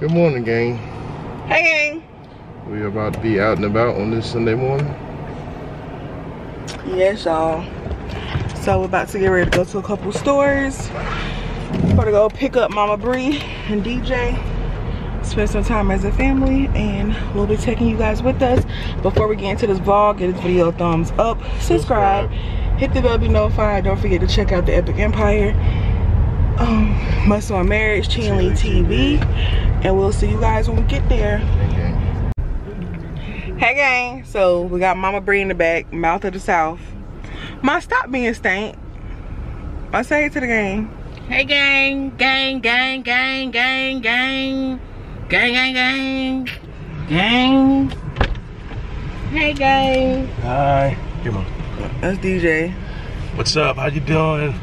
Good morning, gang. Hey, gang. We are about to be out and about on this Sunday morning. Yes, y'all. So we're about to get ready to go to a couple stores. We're gonna go pick up Mama Bri and DJ. Spend some time as a family, and we'll be taking you guys with us. Before we get into this vlog, give this video a thumbs up, subscribe, hit the bell to be notified. Don't forget to check out the Epic Empire, um, Muscle and Marriage, Chin TV, and we'll see you guys when we get there. Hey gang, so we got Mama Bri in the back, mouth of the south. Ma, stop being stank. I say it to the gang. Hey gang, gang, gang, gang, gang, gang, gang, gang, gang, gang. Hey gang. Hi. Come on. That's DJ. What's up? How you doing?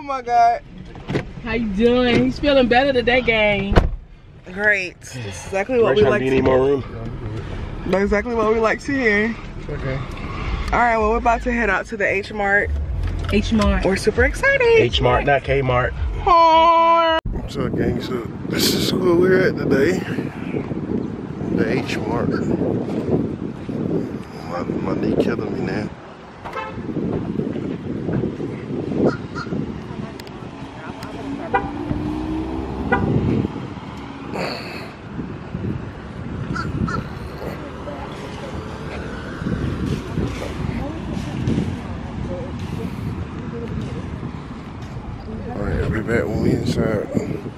Oh my god. How you doing? He's feeling better today, gang. Great. That's exactly what Rich, we like need to any more room? That's exactly what we like to hear. Okay. Alright, well we're about to head out to the H Mart. H Mart. We're super excited. H Mart, not K Mart. Aww. What's up, gang? So this is where we're at today. The H Mart. My, my knee killing me now. bet when we inside.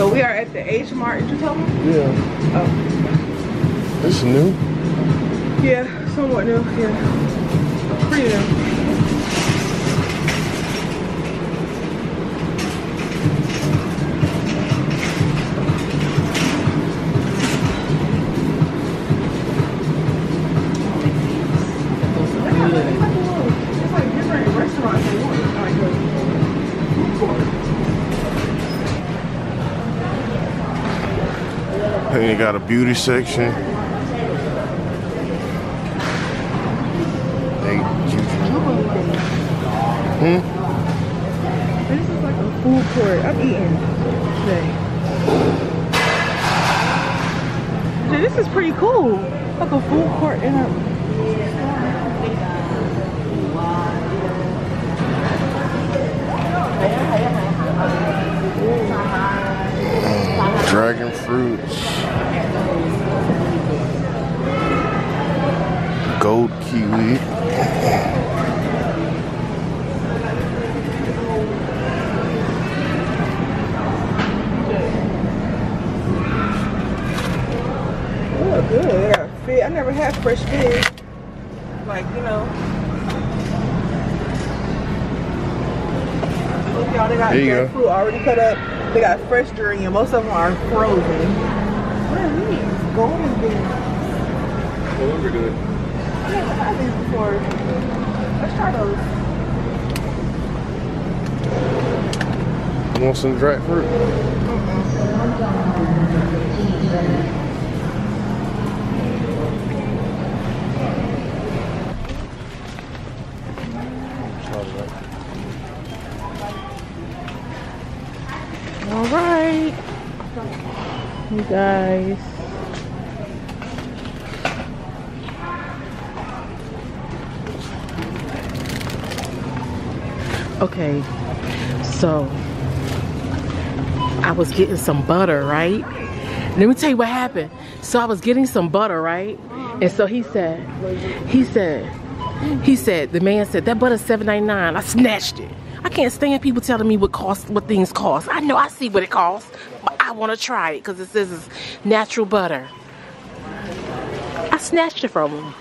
So we are at the H Mart, did you tell me? Yeah. Oh. This is new. Yeah, somewhat new, yeah. Pretty new. You got a beauty section. Hmm? This is like a food court. I'm eating today. Dude, this is pretty cool. Like a food court in a. Dragon fruits. Kiwi. Oh, good. They got fish. I never had fresh fish. Like, you know. Look, y'all, they got There you go. fruit already cut up. They got fresh durian. Most of them are frozen. What are these? Golden beans. Those are good. Had these before. Let's try those. Want some dried fruit? All right. You guys. Okay, so I was getting some butter, right? Let me tell you what happened. So I was getting some butter, right? And so he said, he said, he said, the man said, that butter's $7.99. I snatched it. I can't stand people telling me what cost, what things cost. I know I see what it costs, but I want to try it because it says it's natural butter. I snatched it from him.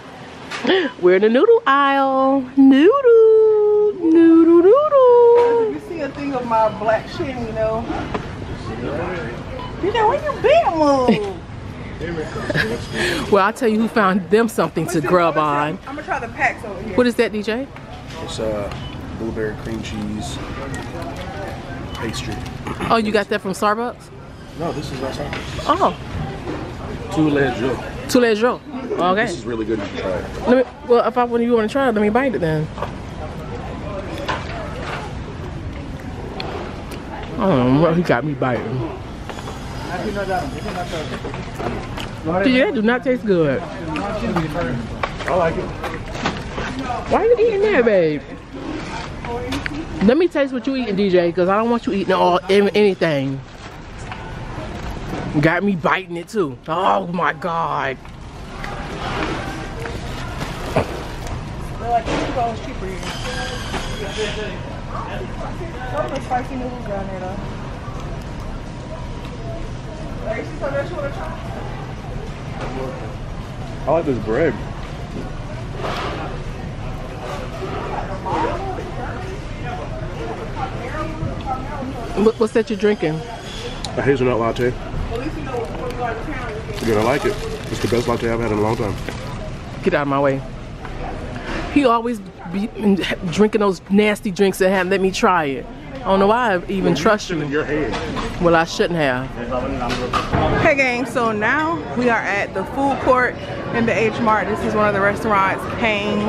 We're in the noodle aisle. Noodle, noodle, noodle. If you see a thing of my black shin, you know. DJ, where you been, move? Well, I'll tell you who found them something to grub on. I'm gonna try the packs over here. What is that, DJ? It's uh, blueberry cream cheese pastry. Oh, you got that from Starbucks? No, this is outside. Oh, Tous les Jours. Tous les Jours. Okay. This is really good. You should try it. Let me, well, if I want you want to try it, let me bite it then. I don't know what he got me biting. DJ, that do not taste good. I like it. Why are you eating that, babe? Let me taste what you eating, DJ, because I don't want you eating all anything. Got me biting it too. Oh my god. They're like cheaper. Some of the spicy noodles down there though. Like, you something that you wanna try? I like this bread. What, what's that you're drinking? A hazelnut latte. You know what part of town you're gonna like it. It's the best latte I've had in a long time. Get out of my way. He always be drinking those nasty drinks and have let me try it. I don't know why I even trust In you. your head. Well, I shouldn't have. Hey gang, so now we are at the food court in the H Mart. This is one of the restaurants, Hang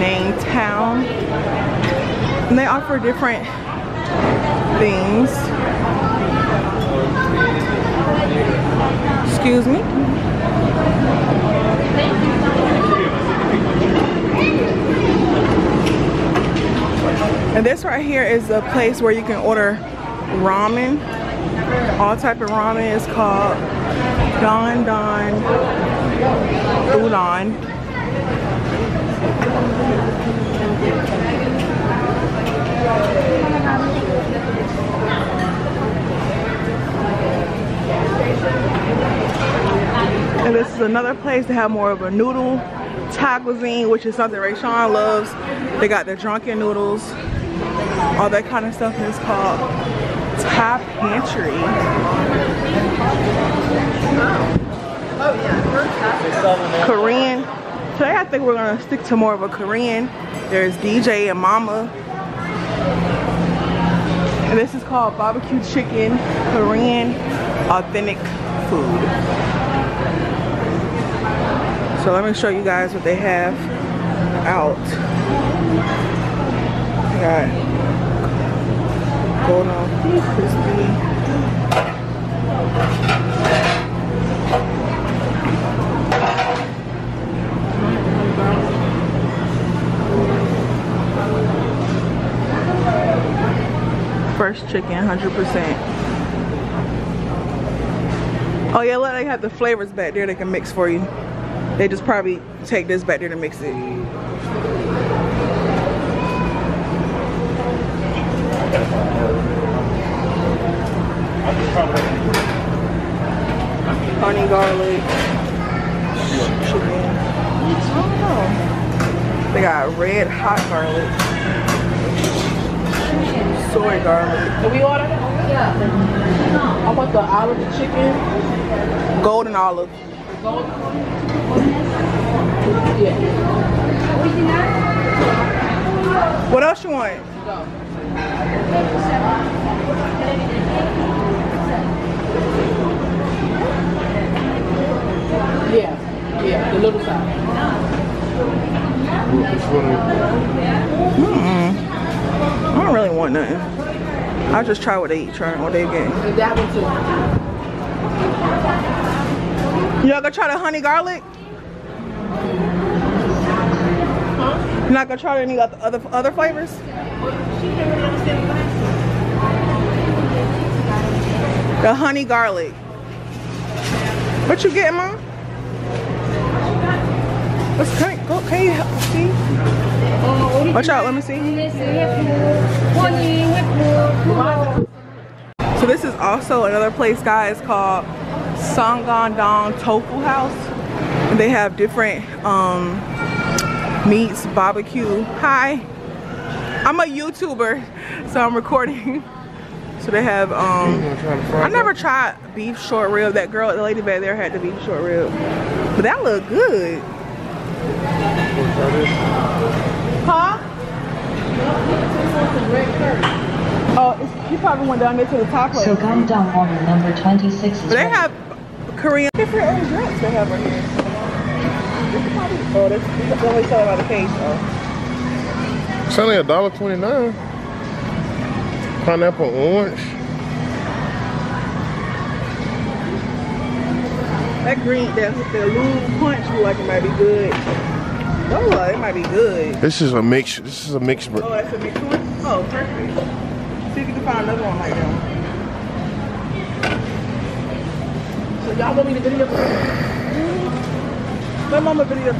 Name Town. And they offer different things. Excuse me. And this here is a place where you can order ramen all type of ramen is called Don Don Udon. And this is another place to have more of a noodle Thai cuisine, which is something Rayshawn loves. They got the drunken noodles, all that kind of stuff, and it's called Thai Pantry. Korean. Today I think we're gonna stick to more of a Korean. There's DJ and Mama. And this is called barbecue chicken, Korean authentic food. So let me show you guys what they have out. Got beef crispy. Fresh chicken, 100%. Oh yeah, look, they have the flavors back there they can mix for you. They just probably take this back there to mix it. Garlic. Chicken. I don't know. They got red hot garlic. Soy garlic. Can we order? Yeah. I want the olive chicken. Golden olive. Yeah. What else you want? Hmm. I don't really want nothing. I'll just try what they eat, try what they get. And that one too. Y'all gonna try the honey garlic? You're not gonna try any other other, other flavors? The honey garlic. What you getting, mom? What's can, go, can you help see? Watch out, let me see. So this is also another place, guys, called Sangandong Tofu House. And they have different um, meats, barbecue. Hi, I'm a YouTuber, so I'm recording. So they have um I never tried beef short rib. That girl, the lady back there had the beef short rib. But that looked good. Huh? Oh, it's, you probably went down there to the top place. So come down on number 26 is But they ready. have Korean different other drinks they have right here. This is probably, oh, this, this only sell by the case, though. It's only a dollar twenty nine. Pineapple orange. That green, that, that blue punch look like it might be good. Oh, well, it might be good. This is a mix. This is a mix. Oh, that's a mixed one? Oh, perfect. See if you can find another one like that one. So y'all want me to video? My mama video.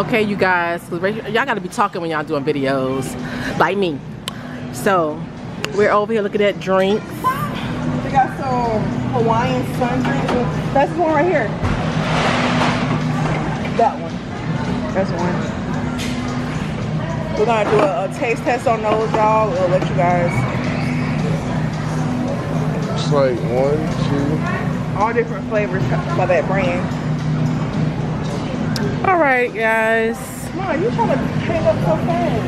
Okay, you guys, y'all gotta be talking when y'all doing videos, like me. So, we're over here looking at drinks. They got some Hawaiian sun drinks. That's one right here. That one. That's one. We're gonna do a, a taste test on those, y'all. We'll let you guys. It's like one, two. All different flavors by that brand. All right, guys. Come on, you trying to hang up so fast.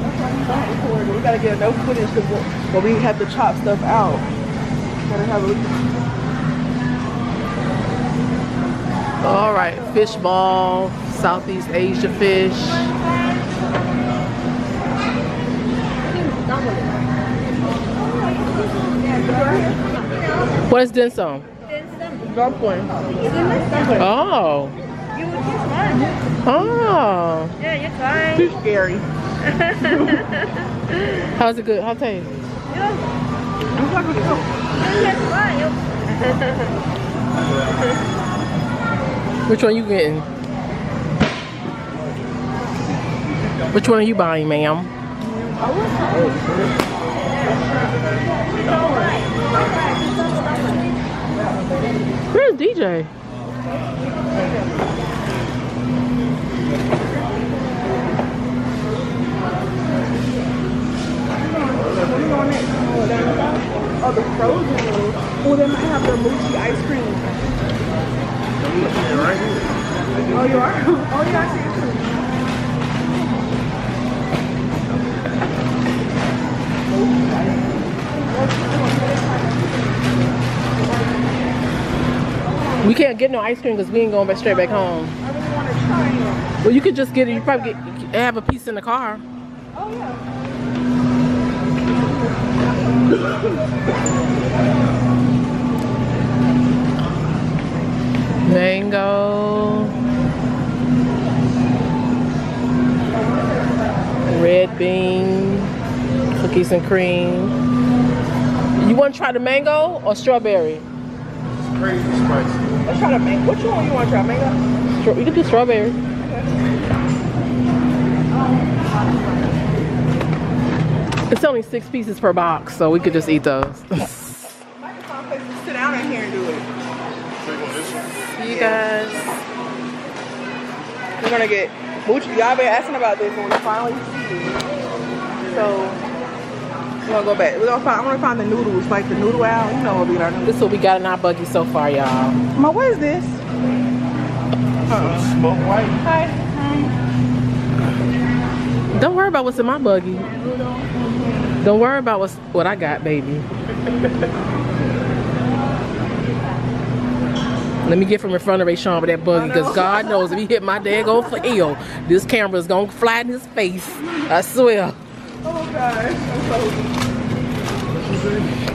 That's why I'm not recording. We gotta get enough footage because we'll, well, we have to chop stuff out. Gotta have a All right, fish ball, Southeast Asia fish. What is dim sum? dumpling. Oh. Oh. Yeah, you're fine. Too scary. How's it good? How taste? It's Which one you getting? Which one are you buying, ma'am? Where's DJ? Ice cream because we ain't going back straight back home. I really want to try it. Well, you could just get it. You probably get, have a piece in the car. Oh, yeah. Mango. Red bean. Cookies and cream. You want to try the mango or strawberry? It's Crazy spicy. Let's try the mango. Which one you want to try? Mango? Stra- You can do strawberry. It's only six pieces per box, so we could just eat those. I can find a place to sit down in here and do it. you guys. We're gonna get mochi. Y'all been asking about this when we finally see it. So we're gonna go back. We're gonna find. I'm gonna find the noodles, like the noodle out. You know what we got. This is what we got in our buggy so far, y'all. Ma, what is this? Smoke white. Hi. Don't worry about what's in my buggy. Don't worry about what's what I got, baby. Let me get from in front of Rayshawn with that buggy, because God knows if he hit my dad go for ill, this camera's gonna fly in his face. I swear. Oh gosh. I'm so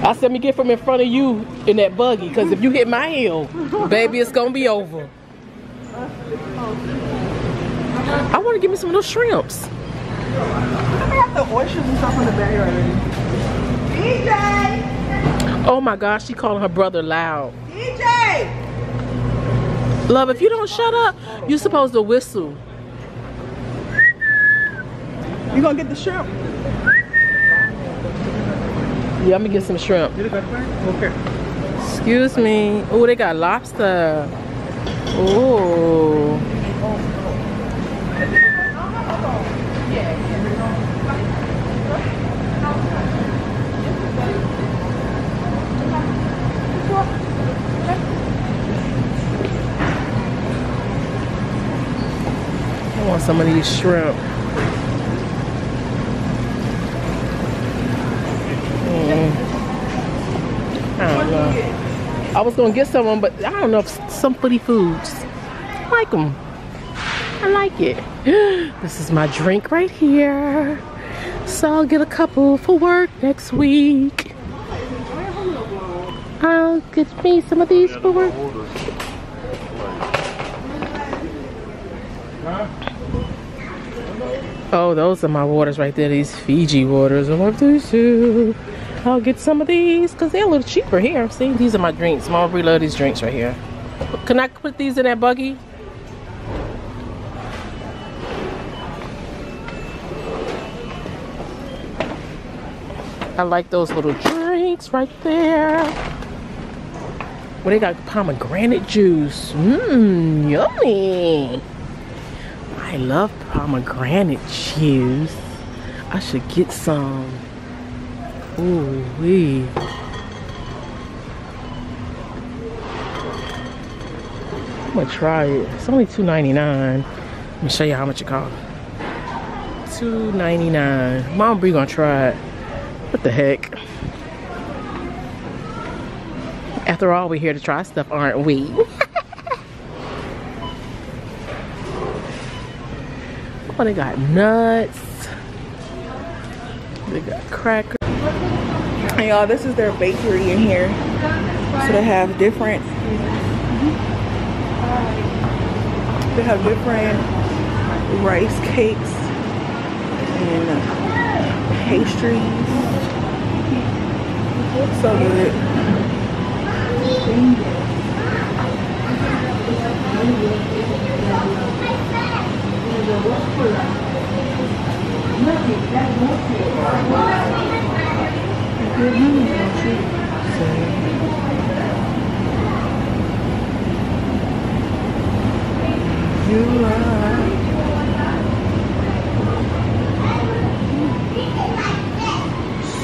I said me get from in front of you in that buggy, because if you hit my heel, baby, it's gonna be over. I want to give me some of those shrimps. I got the oysters and stuff in the bag already. DJ. Oh my gosh, she calling her brother loud. DJ. Love, if you don't shut up, you're supposed to whistle. You gonna get the shrimp? Yeah, I'm gonna get some shrimp. Okay. Excuse me. Oh, they got lobster. Oh. I want some of these shrimp. I was gonna get some of them, but I don't know if some footy foods. I like them. I like it. This is my drink right here. So I'll get a couple for work next week. I'll get me some of these for work. Oh, those are my waters right there. These Fiji waters. I love these too. I'll get some of these because they're a little cheaper here. See, these are my drinks. Mama Bri love these drinks right here. Can I put these in that buggy? I like those little drinks right there. Well, they got pomegranate juice. Mmm, yummy. I love pomegranate juice. I should get some. Ooh wee. I'm gonna try it. It's only $2.99. Let me show you how much it costs. $2.99. Mom Bri gonna try it. What the heck? After all, we're here to try stuff, aren't we? oh, they got nuts. They got crackers. Y'all, this is their bakery in here. So they have different they have different rice cakes and pastries. So good.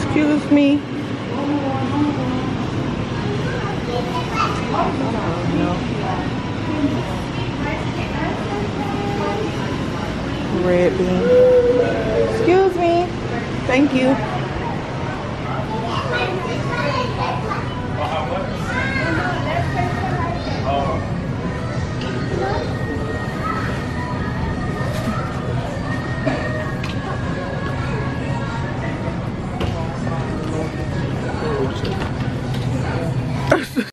Excuse me. Red bean.